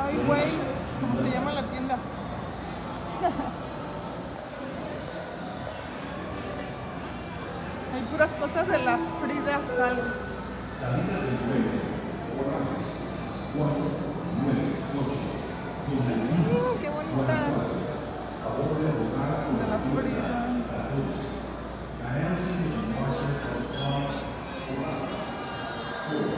Ay, güey, ¿cómo se llama la tienda? Hay puras cosas de la Frida Kahlo. Salida del vuelo Oralis 498 con destino Uh, ¡Qué bonitas! de la Frida. 14.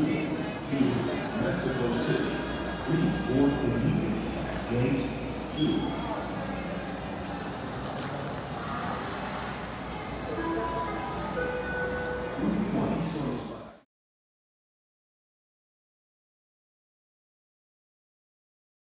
Mexico City, 3, 4, 8, 2.